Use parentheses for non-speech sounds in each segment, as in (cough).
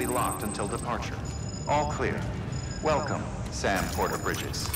be locked until departure. All clear. Welcome, Sam Porter Bridges.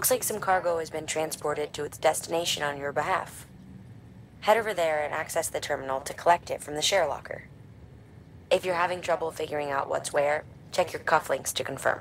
Looks like some cargo has been transported to its destination on your behalf. Head over there and access the terminal to collect it from the share locker. If you're having trouble figuring out what's where, check your cufflinks to confirm.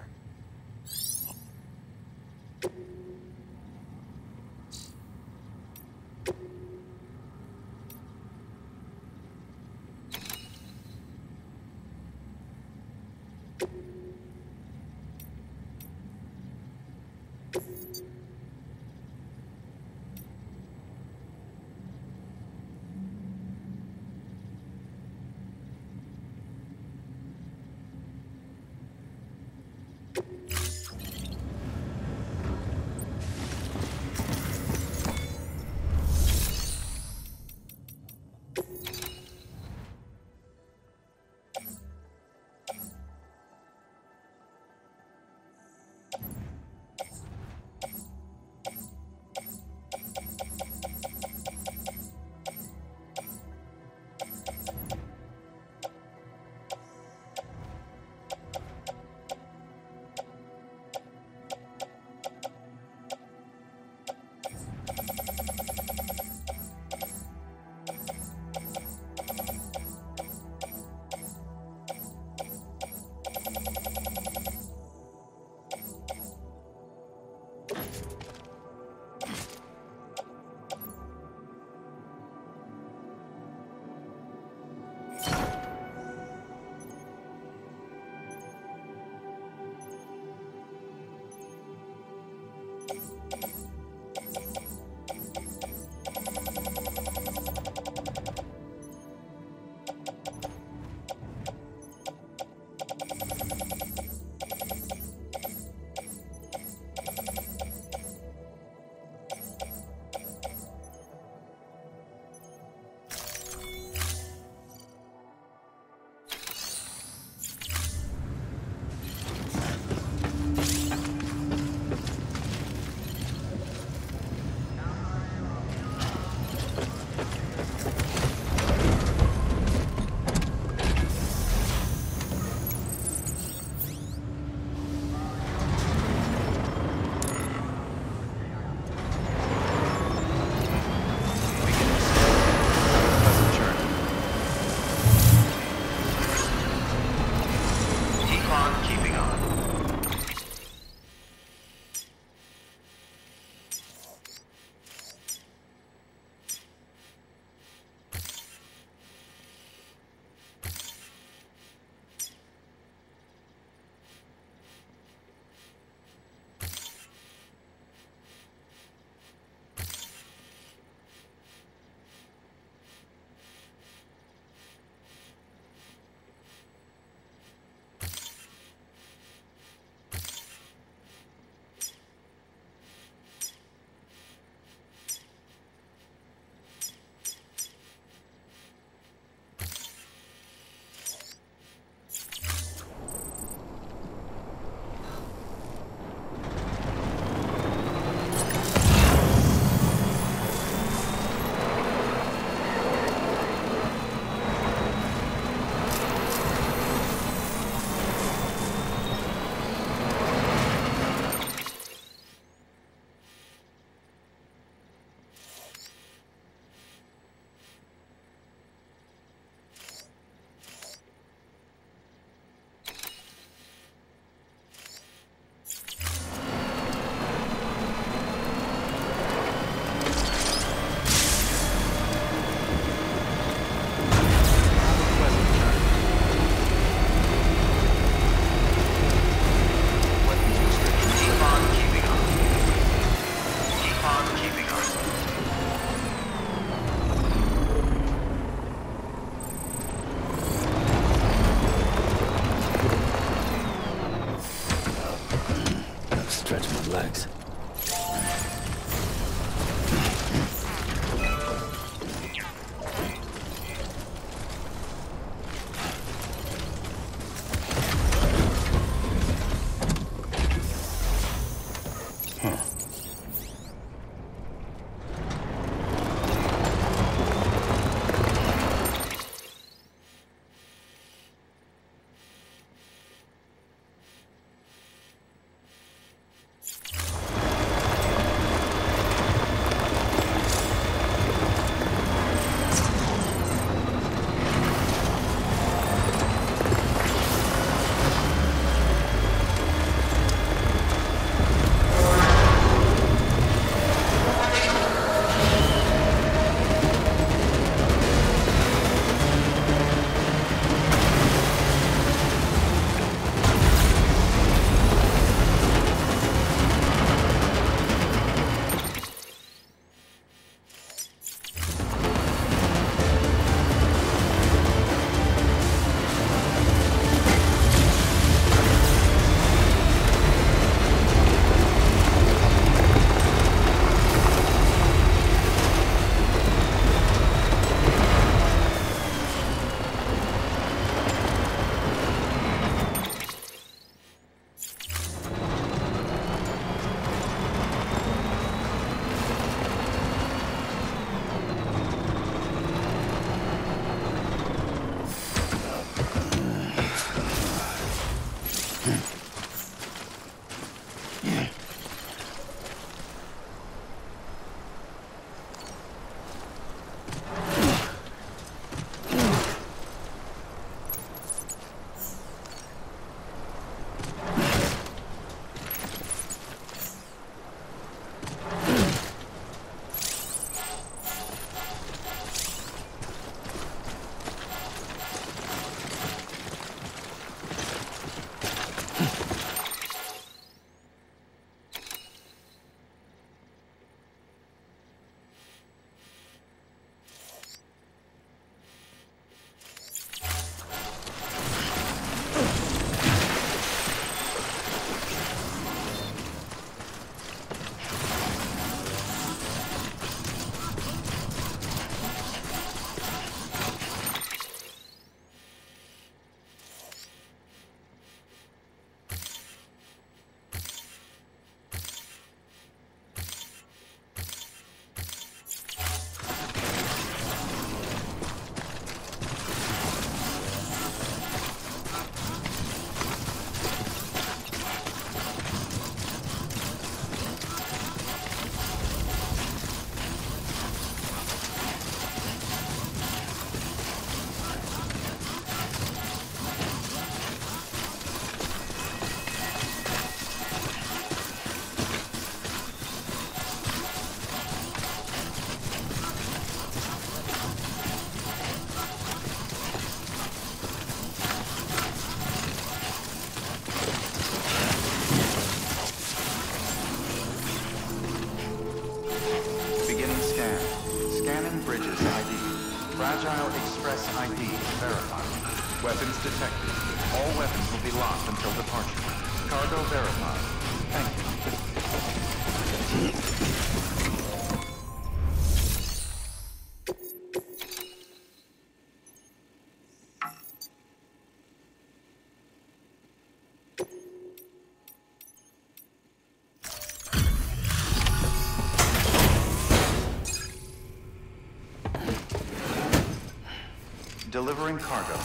Delivering cargo.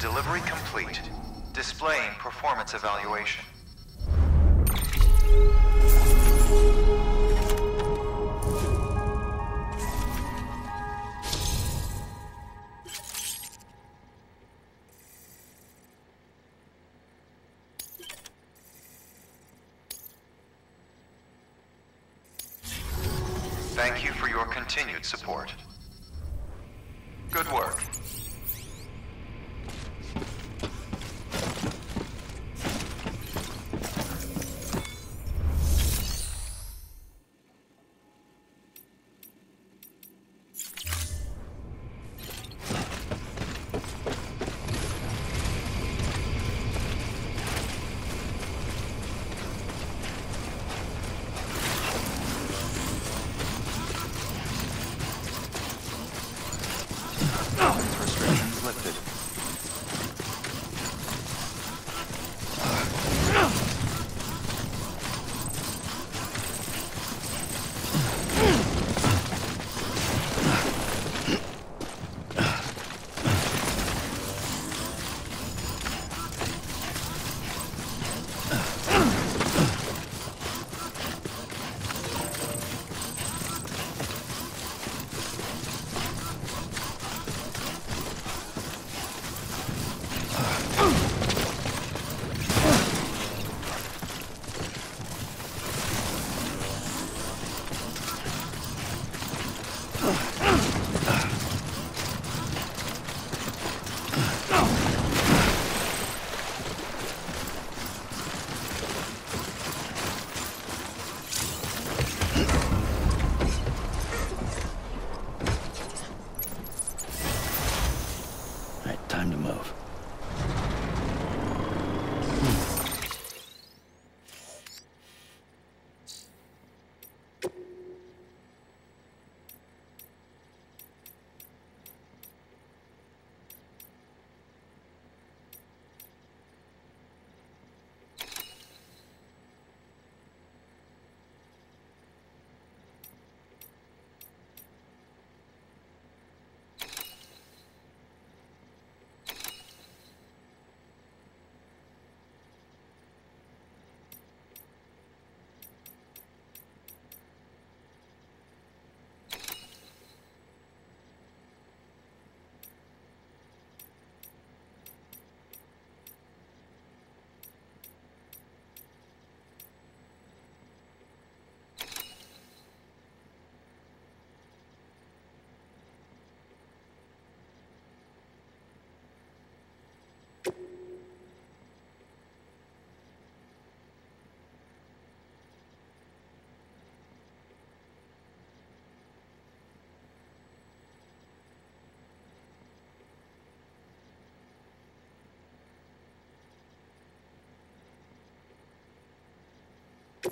Delivery complete. Displaying performance evaluation.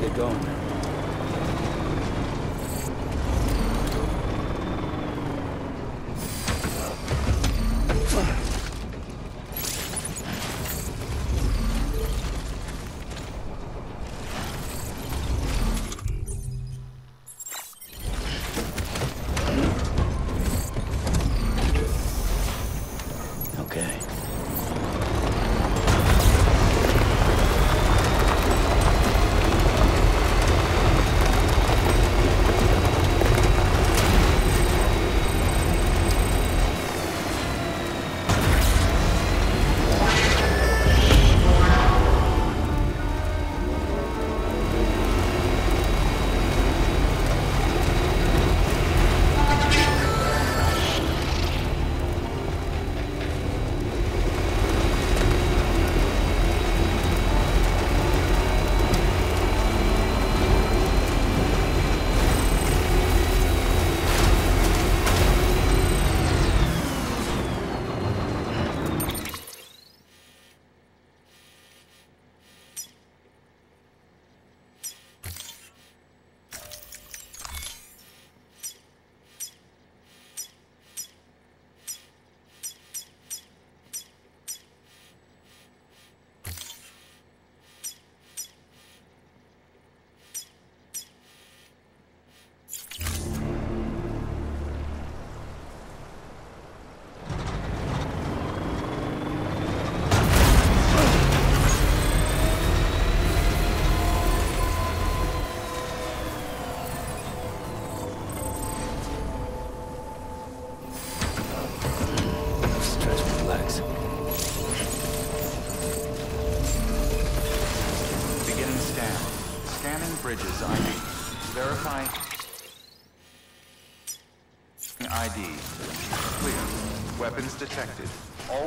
get going.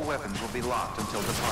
Weapons will be locked until departure.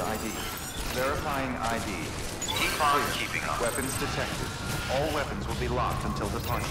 ID. Verifying ID. Keep on keeping up. Weapons detected. All weapons will be locked until departure.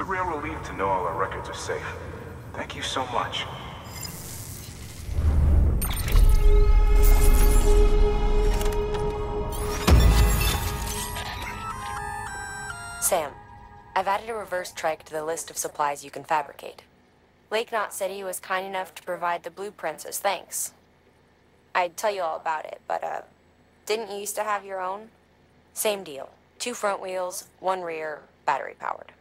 It's a real relief to know all our records are safe. Thank you so much. Sam, I've added a reverse trike to the list of supplies you can fabricate. Lake Knot City was kind enough to provide the blueprints as thanks. I'd tell you all about it, but, uh, didn't you used to have your own? Same deal. Two front wheels, one rear, battery powered.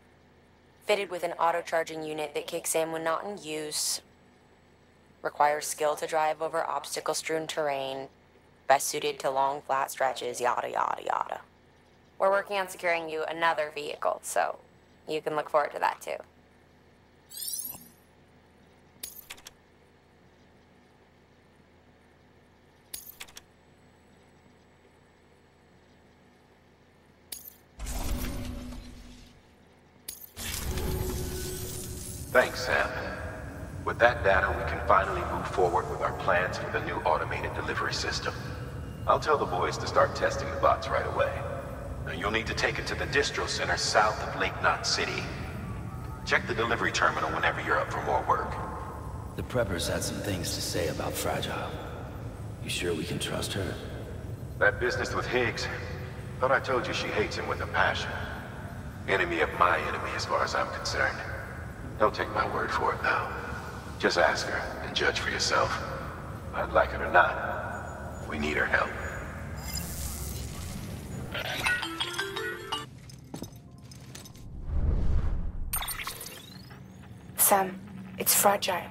Fitted with an auto charging unit that kicks in when not in use. Requires skill to drive over obstacle strewn terrain. Best suited to long, flat stretches, yada, yada, yada. We're working on securing you another vehicle, so you can look forward to that too. Thanks, Sam. With that data, we can finally move forward with our plans for the new automated delivery system. I'll tell the boys to start testing the bots right away. Now, you'll need to take it to the distro center south of Lake Knot City. Check the delivery terminal whenever you're up for more work. The Preppers had some things to say about Fragile. You sure we can trust her? That business with Higgs, thought I told you she hates him with a passion. Enemy of my enemy as far as I'm concerned. Don't take my word for it, though. Just ask her and judge for yourself. I'd like it or not. We need her help. Sam, it's fragile.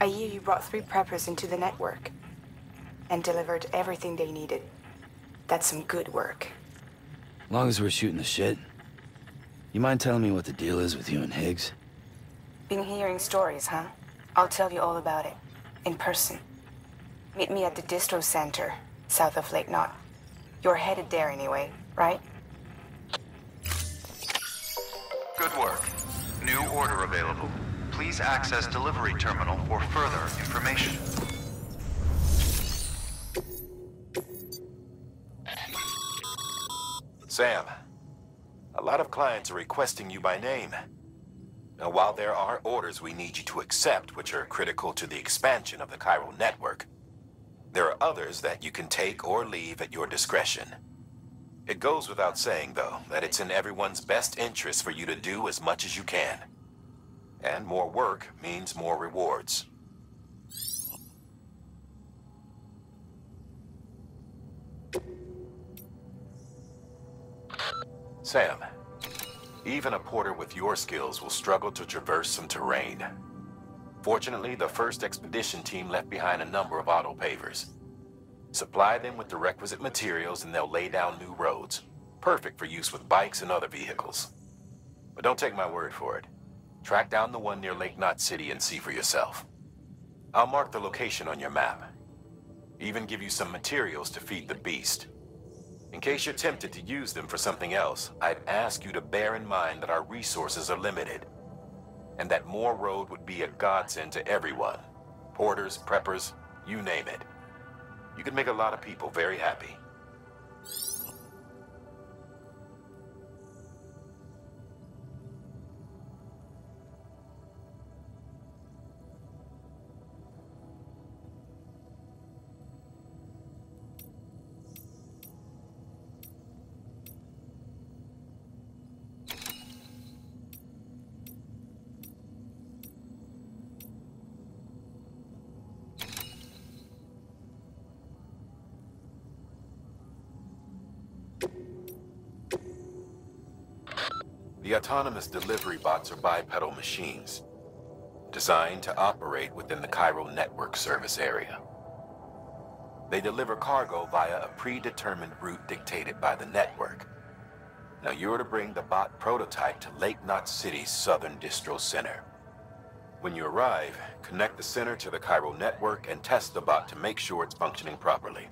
I hear you brought three preppers into the network and delivered everything they needed. That's some good work. Long as we're shooting the shit. You mind telling me what the deal is with you and Higgs? Been hearing stories, huh? I'll tell you all about it. In person. Meet me at the distro center, south of Lake Knot. You're headed there anyway, right? Good work. New order available. Please access delivery terminal for further information. Sam, a lot of clients are requesting you by name. Now, while there are orders we need you to accept, which are critical to the expansion of the chiral network, there are others that you can take or leave at your discretion. It goes without saying, though, that it's in everyone's best interest for you to do as much as you can. And more work means more rewards. Sam, even a porter with your skills will struggle to traverse some terrain. Fortunately, the first expedition team left behind a number of auto pavers. Supply them with the requisite materials and they'll lay down new roads. Perfect for use with bikes and other vehicles. But don't take my word for it. Track down the one near Lake Knot City and see for yourself. I'll mark the location on your map. Even give you some materials to feed the beast. In case you're tempted to use them for something else, I'd ask you to bear in mind that our resources are limited. And that more road would be a godsend to everyone. Porters, preppers, you name it. You could make a lot of people very happy. The autonomous delivery bots are bipedal machines, designed to operate within the chiral network service area. They deliver cargo via a predetermined route dictated by the network. Now you're to bring the bot prototype to Lake Knot City's southern distro center. When you arrive, connect the center to the chiral network and test the bot to make sure it's functioning properly.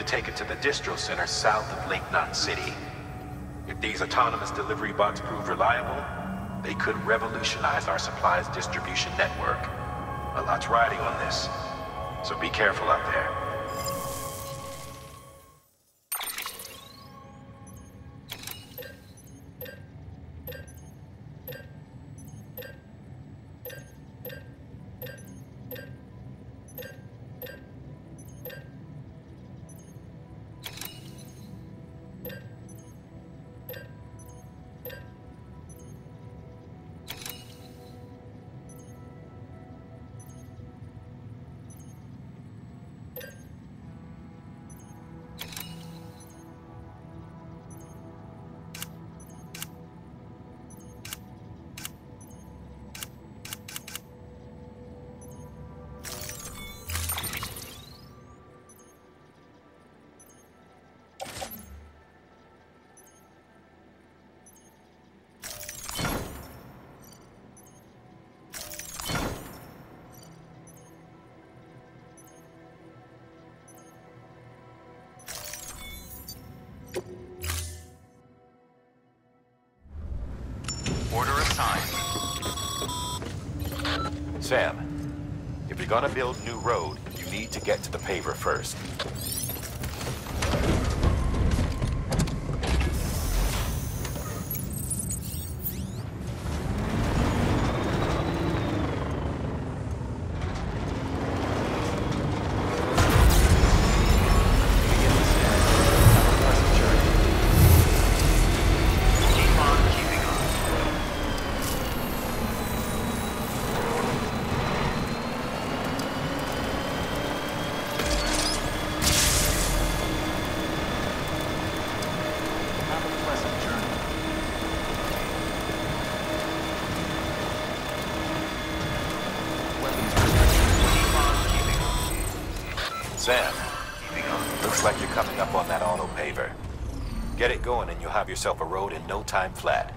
To take it to the distro center south of Lake Knot City. If these autonomous delivery bots prove reliable, they could revolutionize our supplies distribution network. A lot's riding on this, so be careful out there. Gonna build new road, you need to get to the paver first. Get it going and you'll have yourself a road in no time flat.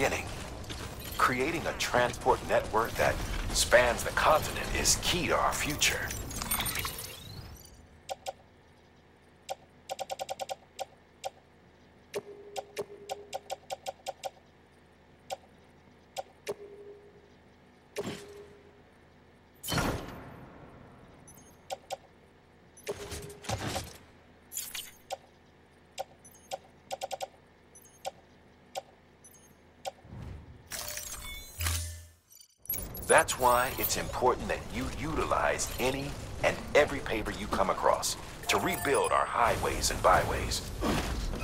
Beginning. Creating a transport network that spans the continent is key to our future. Important that you utilize any and every paver you come across to rebuild our highways and byways.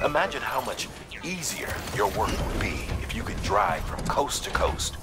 Imagine how much easier your work would be if you could drive from coast to coast.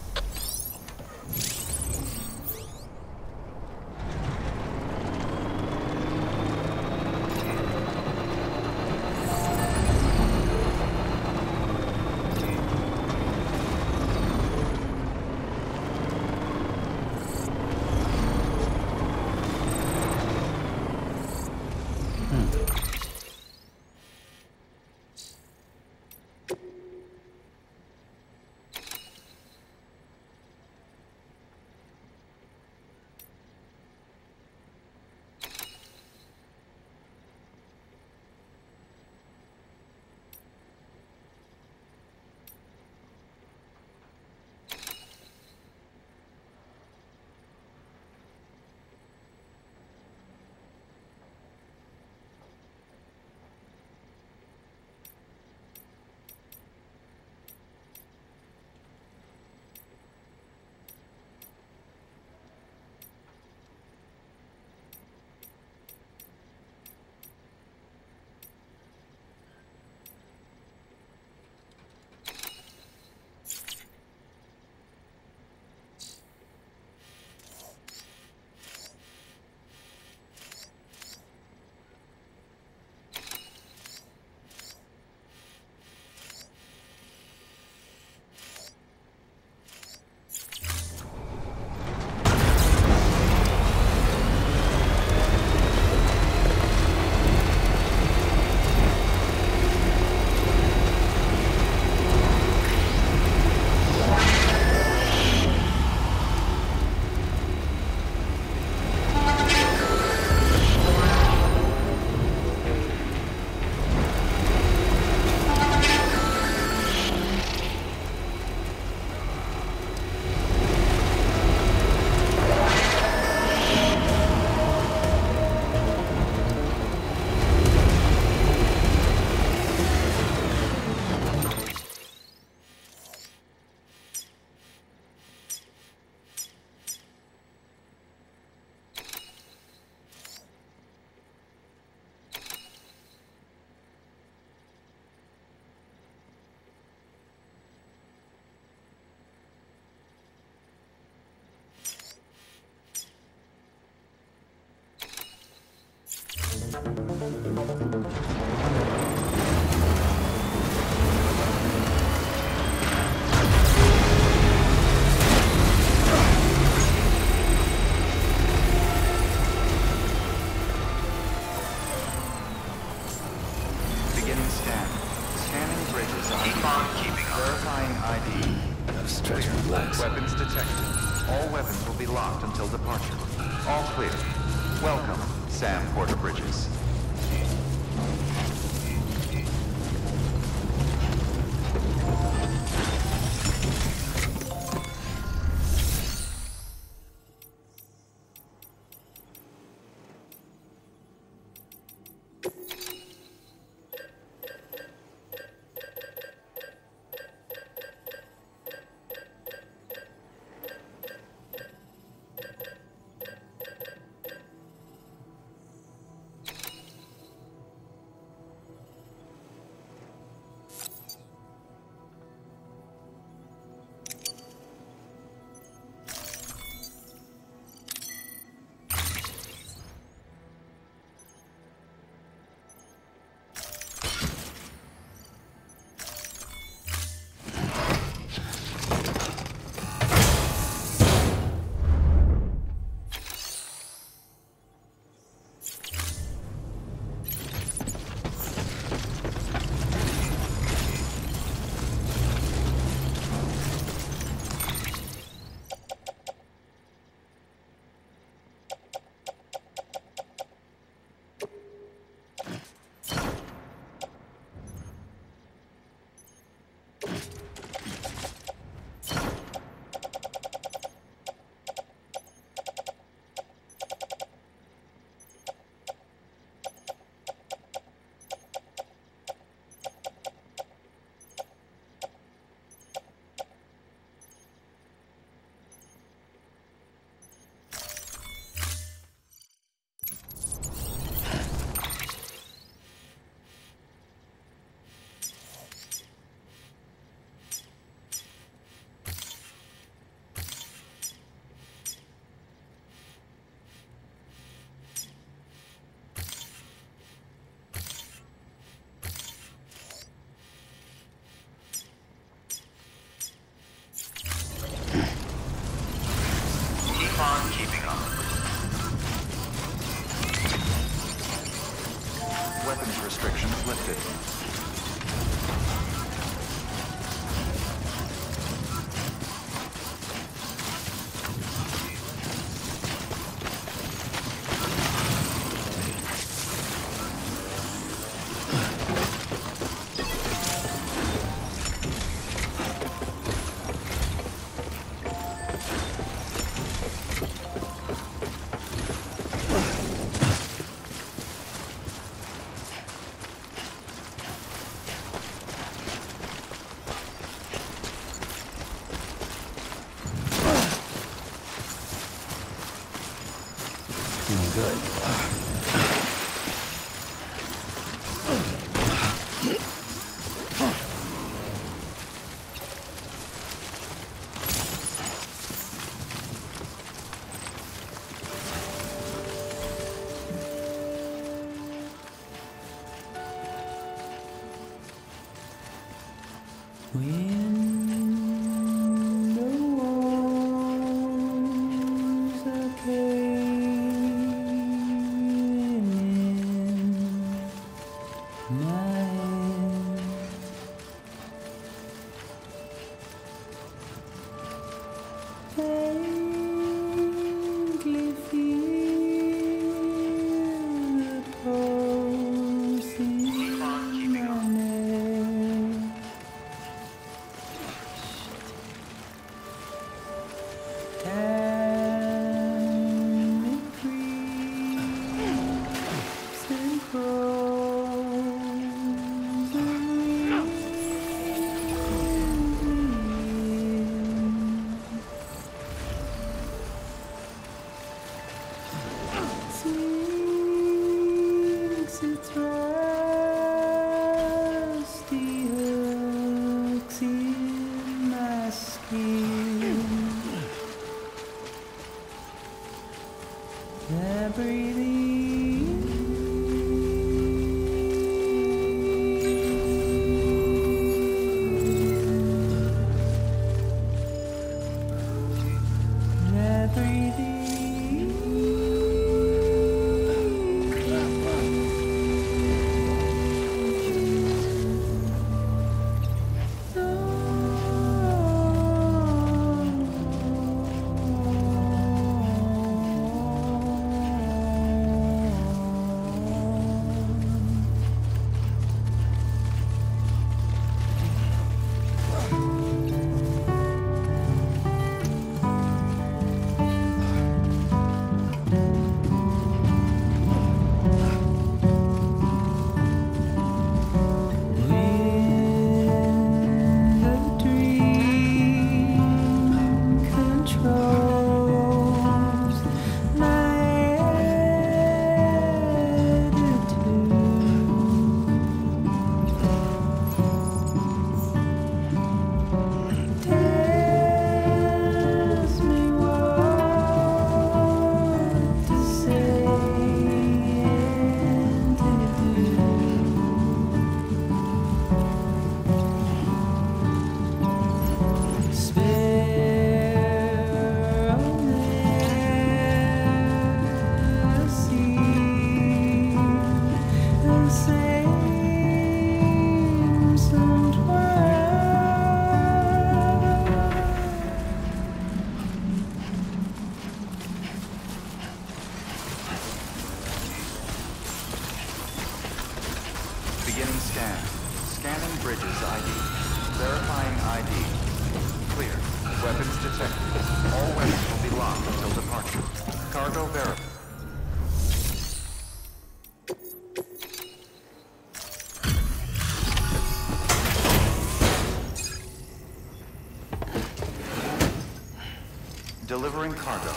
Delivering cargo.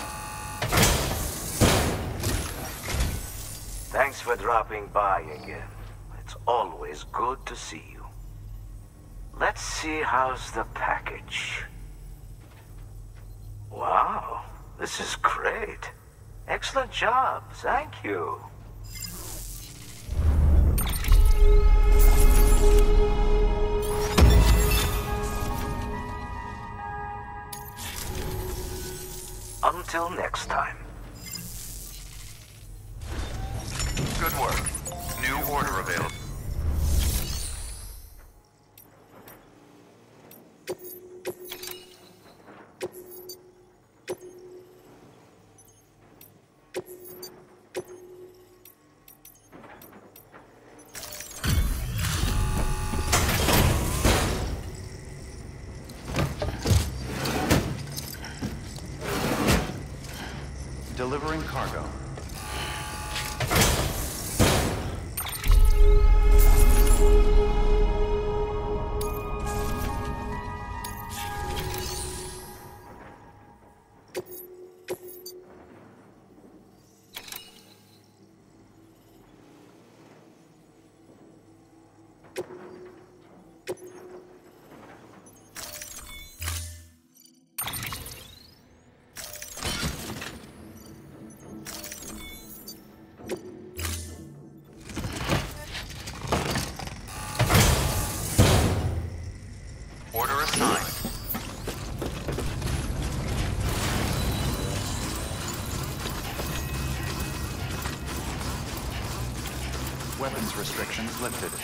Thanks for dropping by again. It's always good to see you. Let's see how's the package. Wow, this is great. Excellent job. Thank you. Until next time. Good work. New order available. Lifted.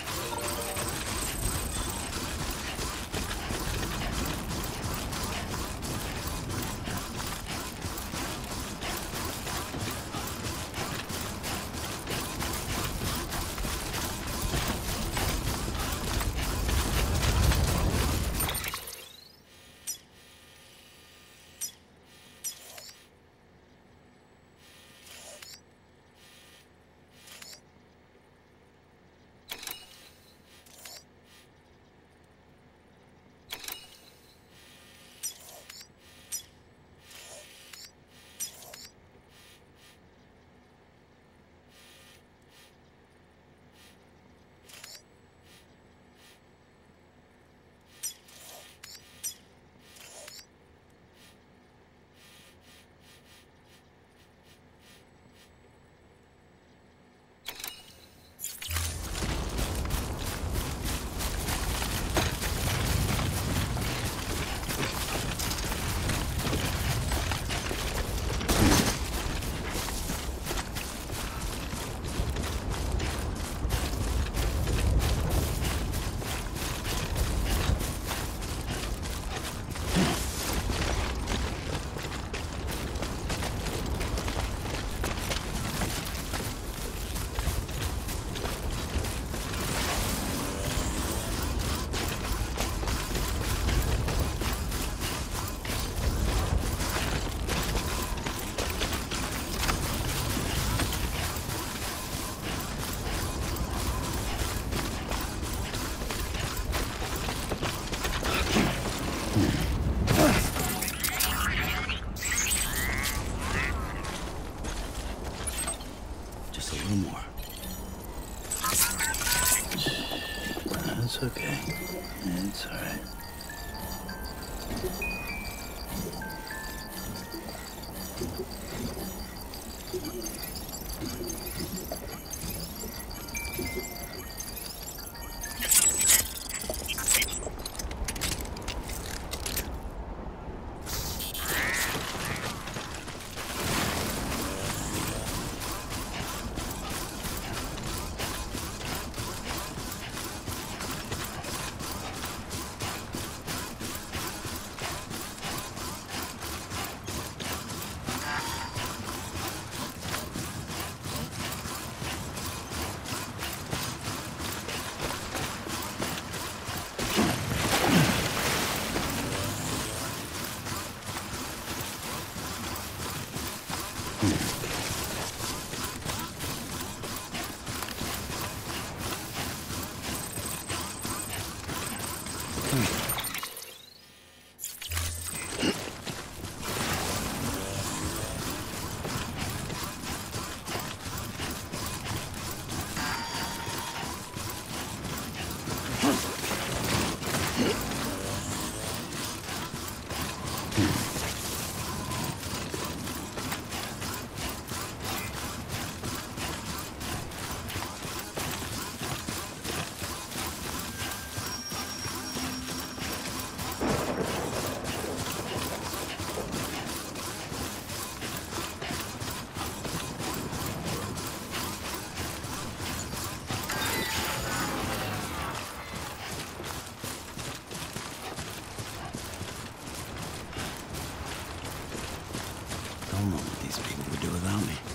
Don't know what these people would do without me.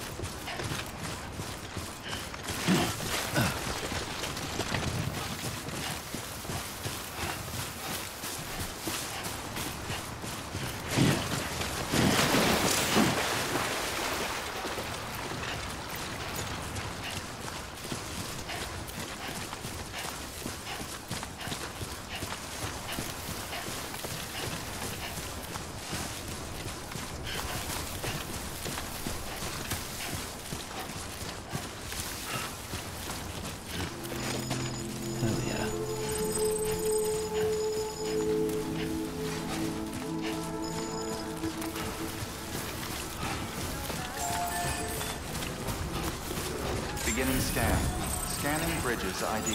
Bridges ID.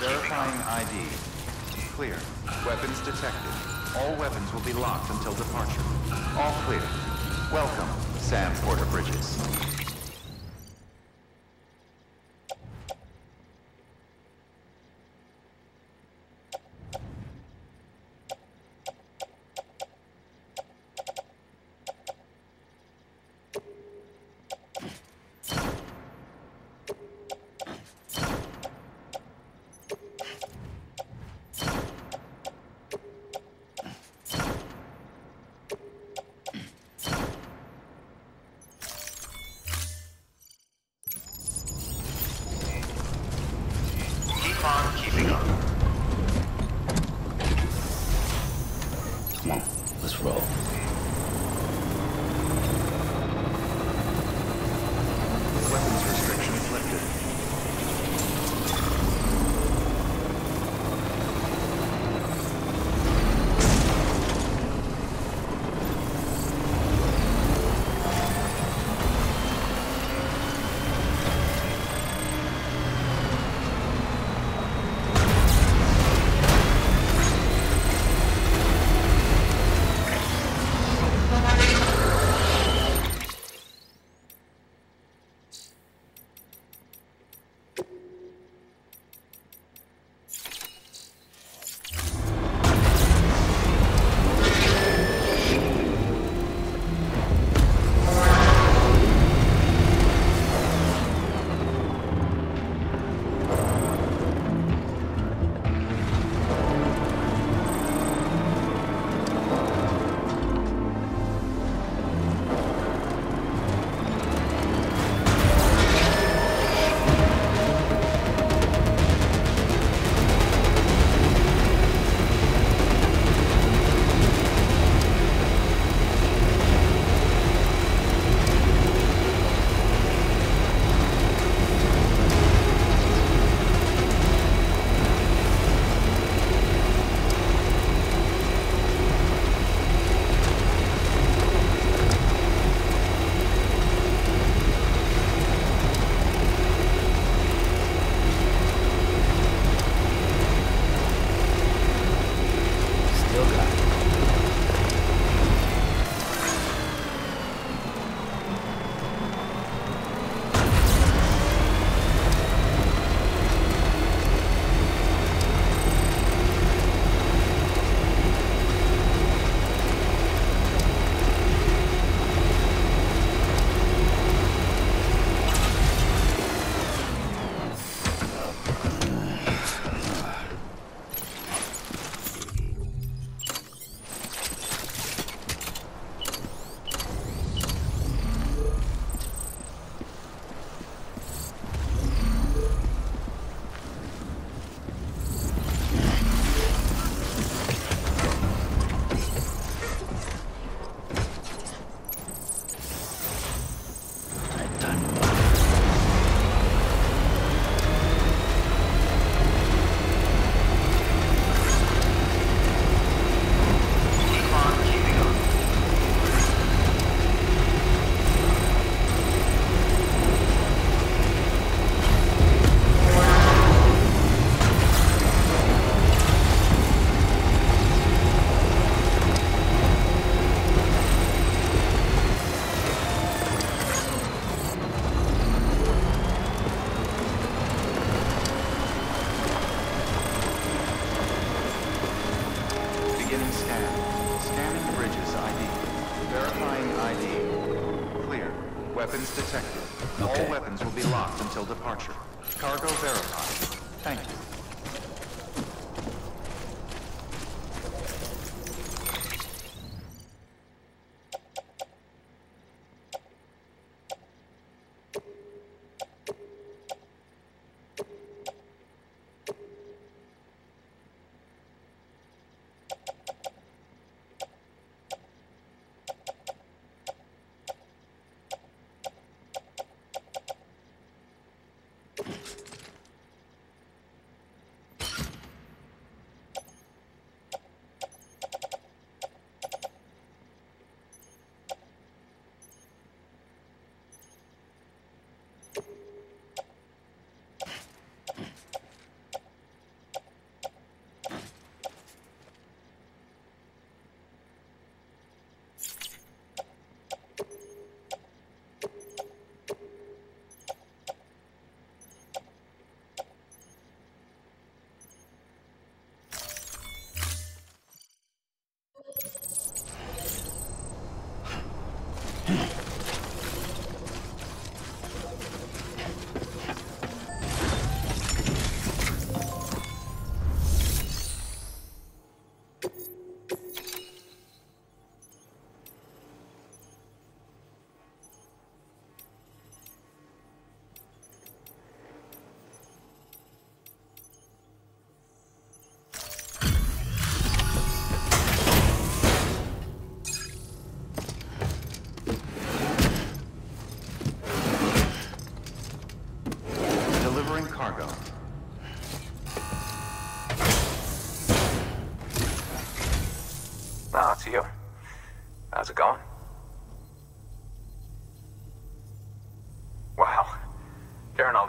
Verifying ID. Clear. Weapons detected. All weapons will be locked until departure. All clear. Welcome, Sam Porter Bridges.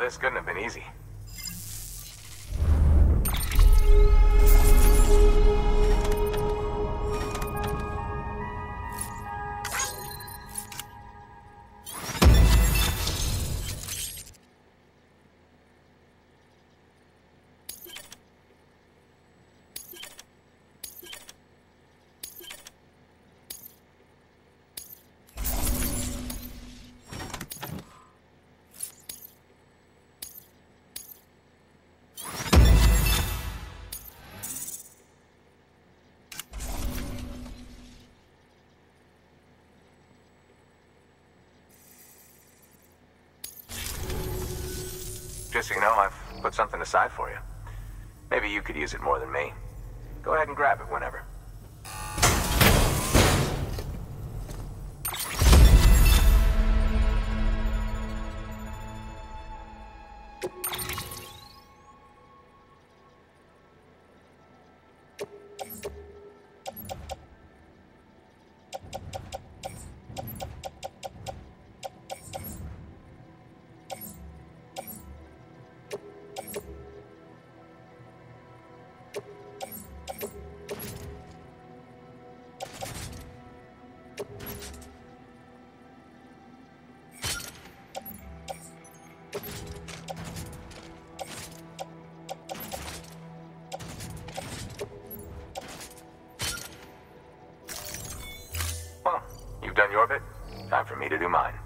This couldn't have been easy. Just so you know, I've put something aside for you. Maybe you could use it more than me. Go ahead and grab it whenever. Your bit. Time for me to do mine.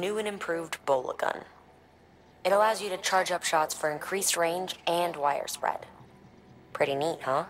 New and improved Bola gun. It allows you to charge up shots for increased range and wire spread. Pretty neat, huh?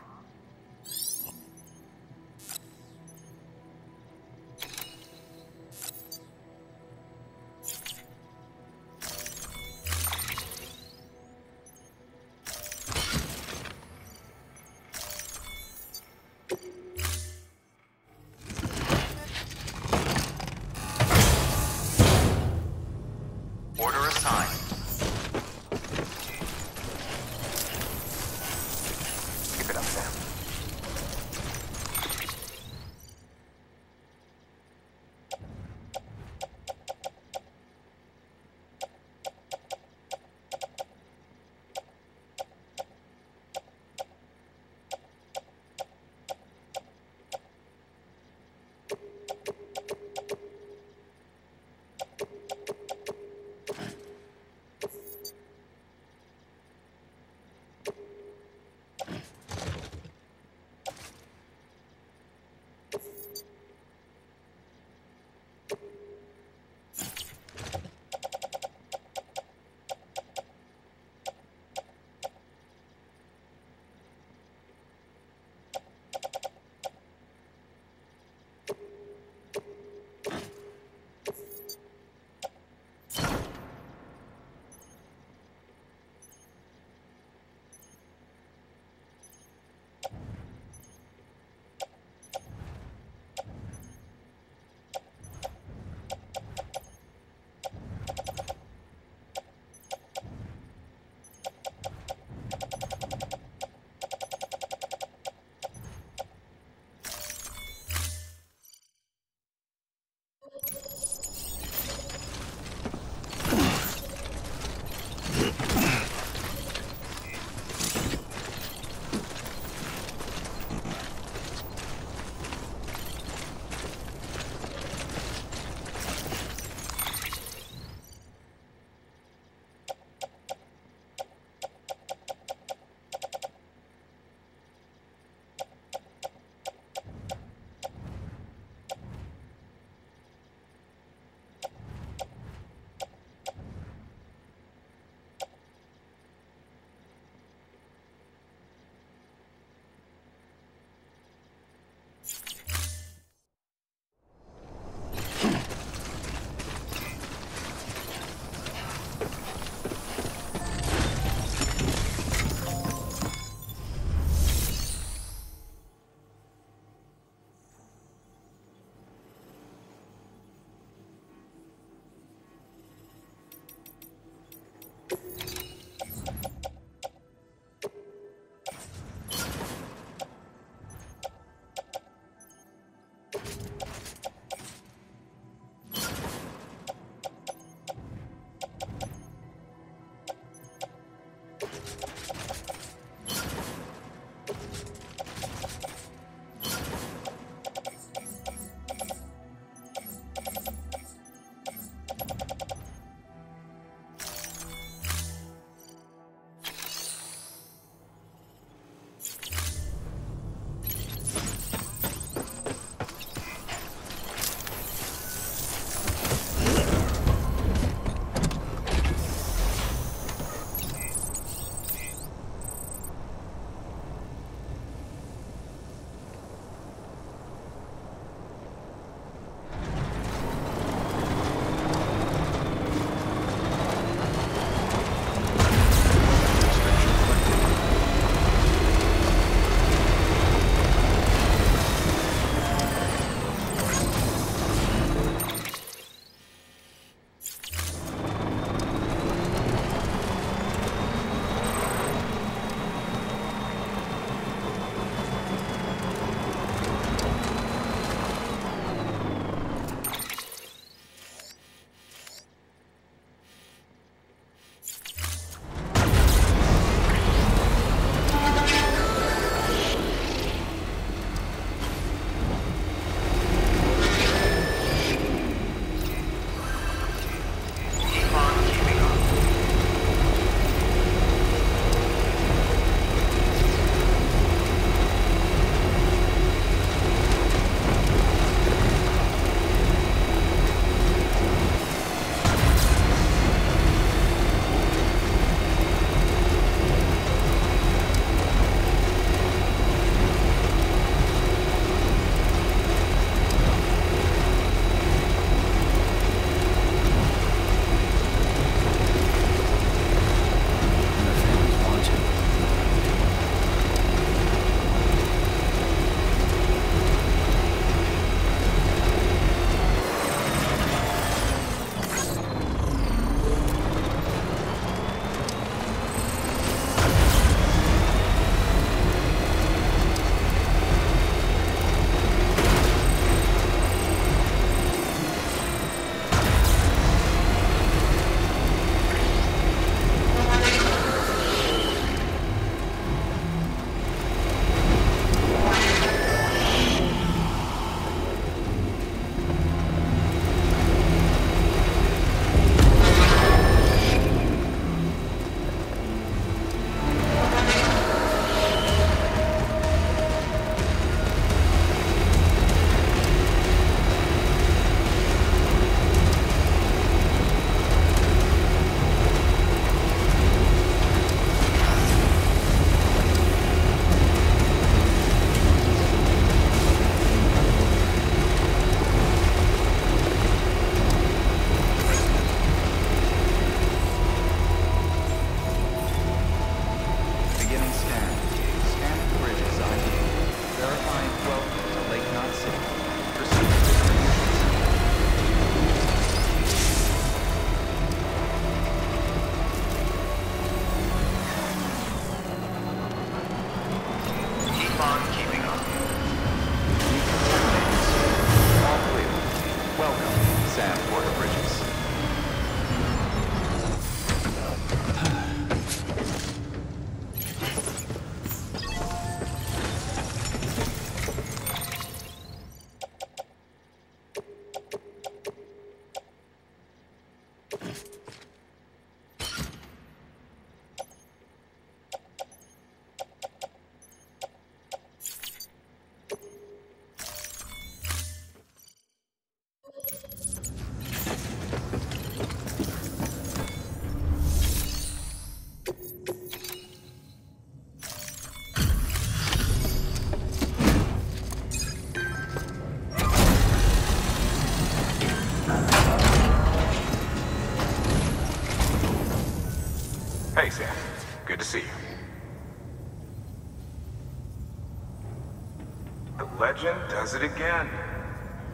Does it again.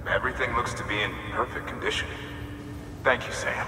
Everything looks to be in perfect condition. Thank you, Sam.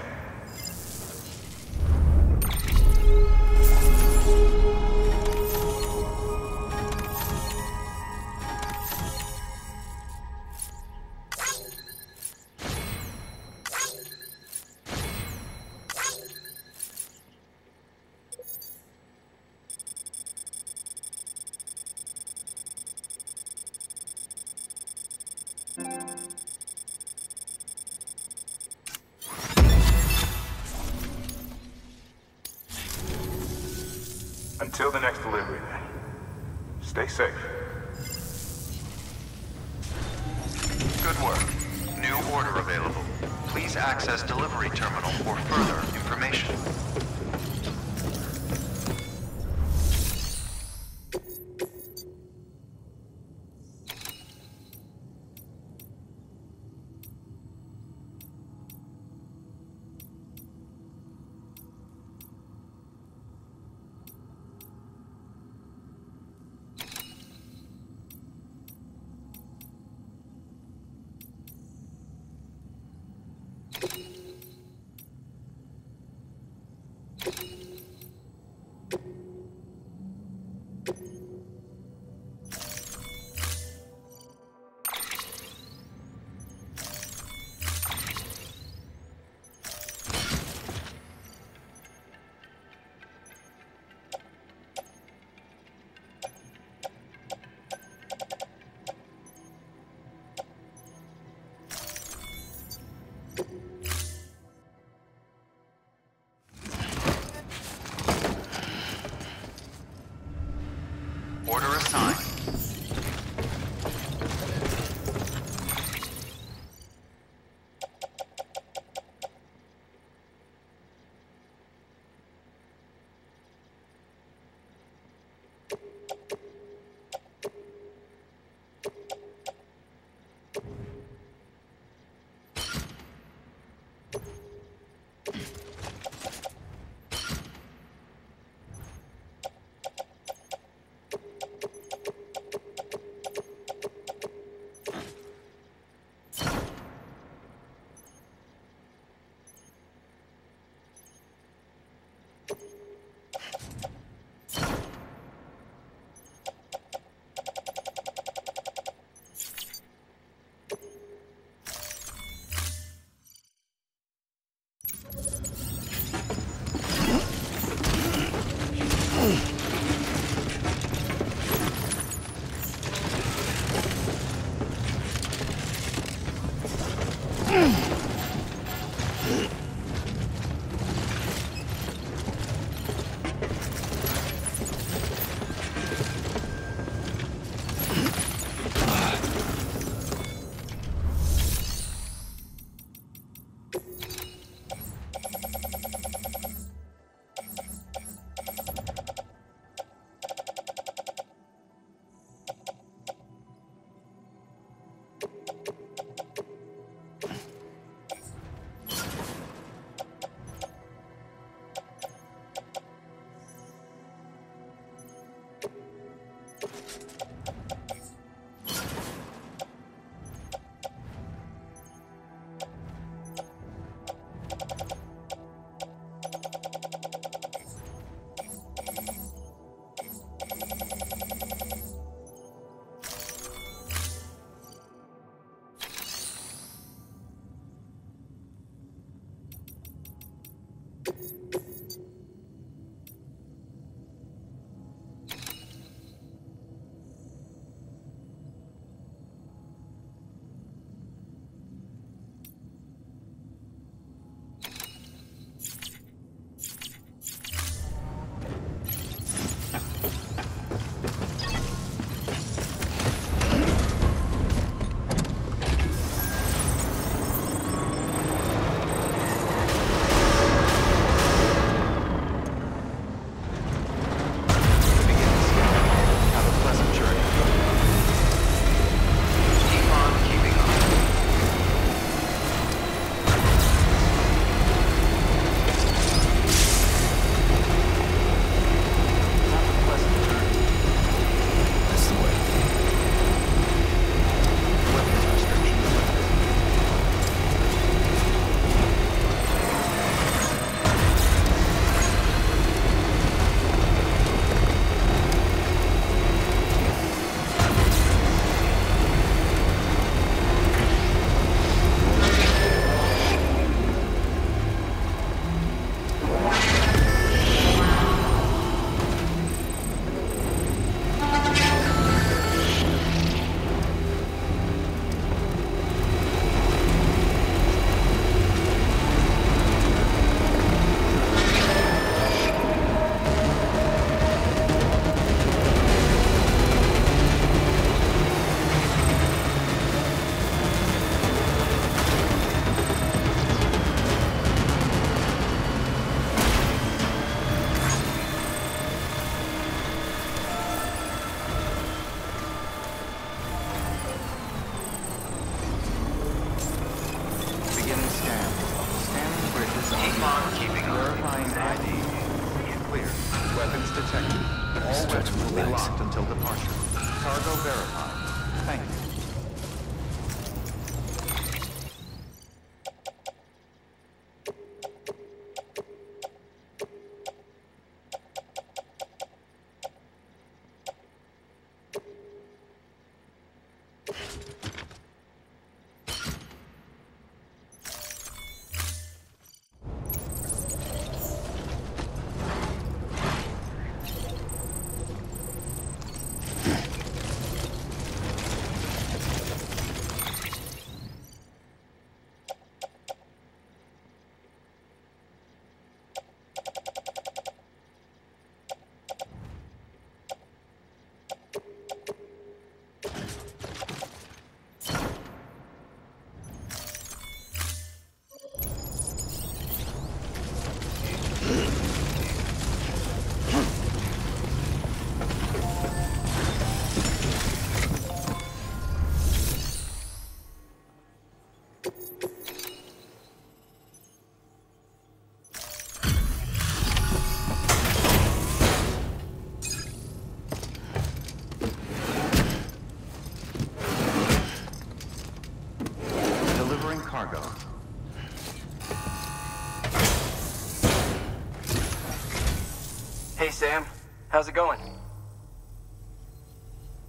Sam. How's it going?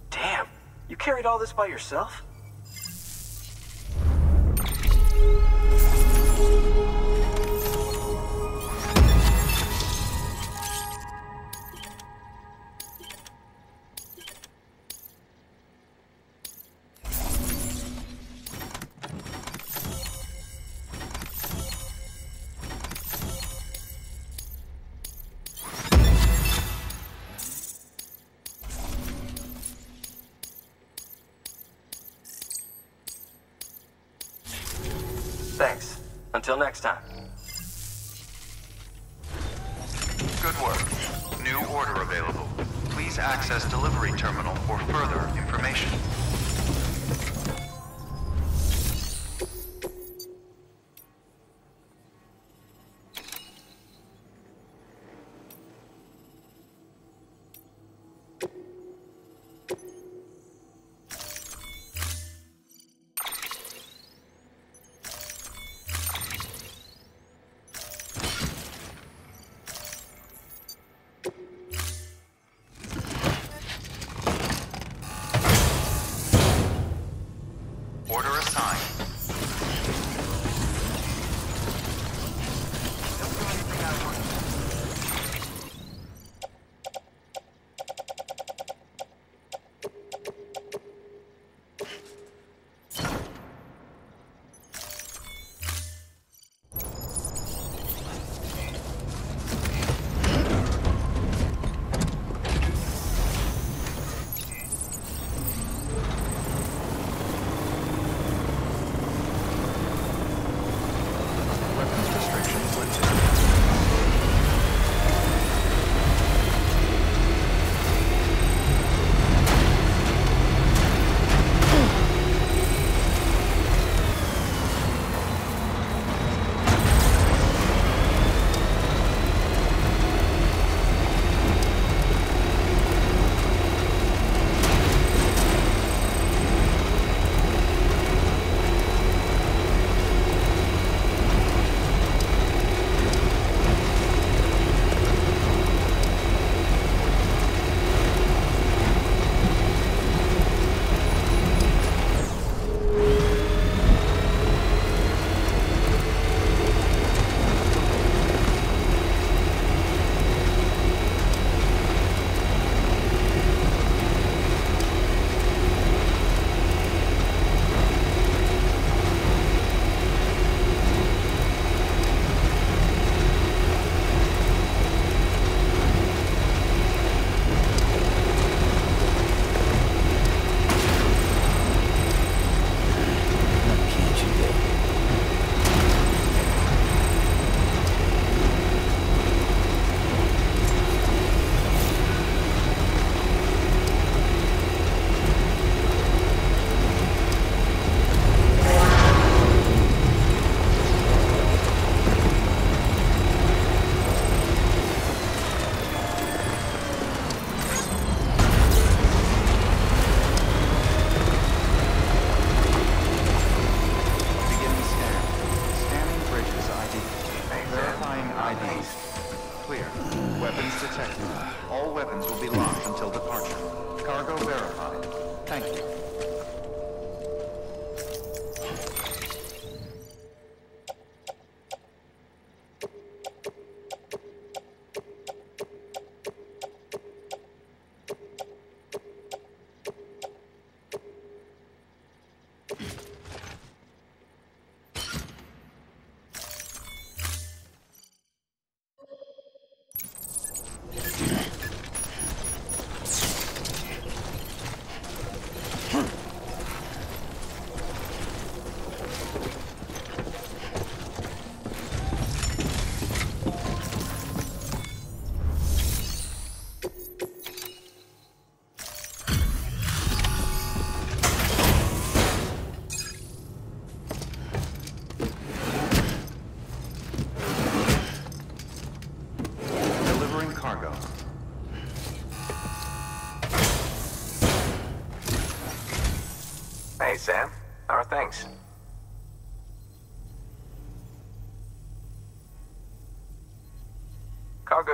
Damn, you carried all this by yourself? Until next time. Good work. New order available. Please access delivery terminal for further information.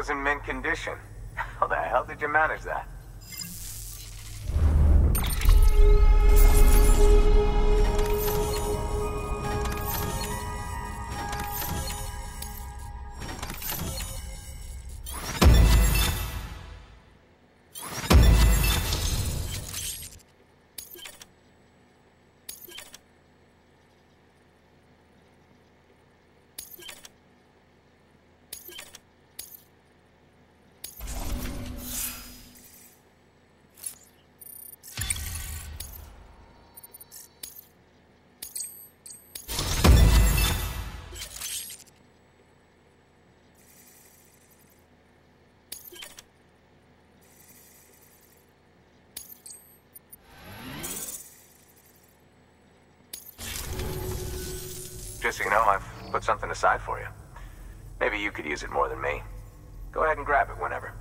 Cargo's in mint condition. (laughs) How the hell did you manage that? So you know, I've put something aside for you. Maybe you could use it more than me. Go ahead and grab it whenever.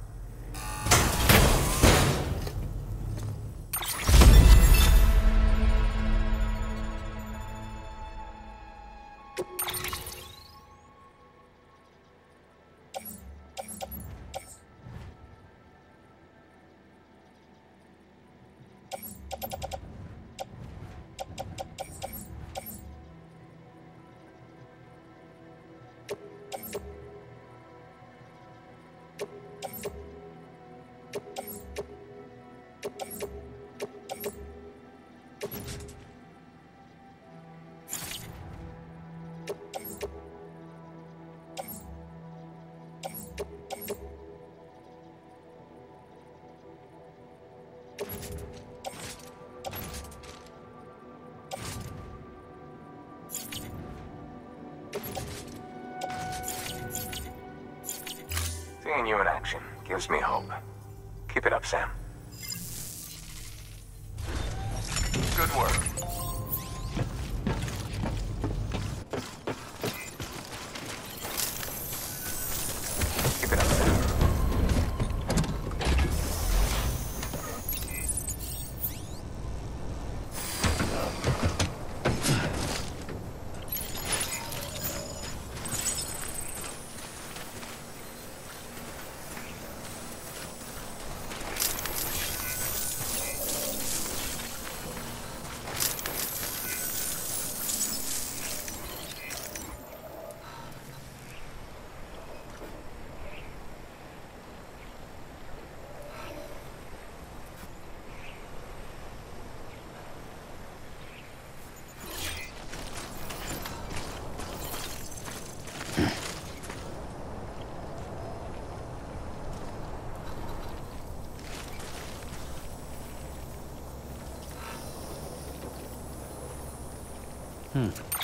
Hmm.